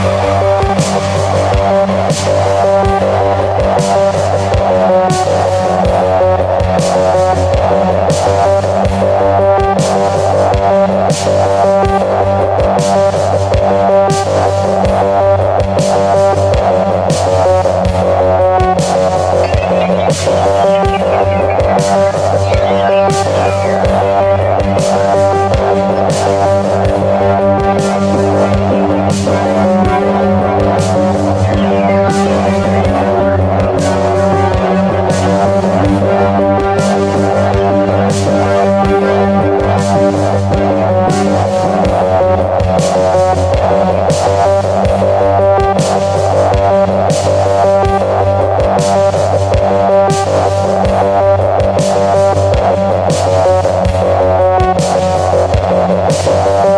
Thank. Música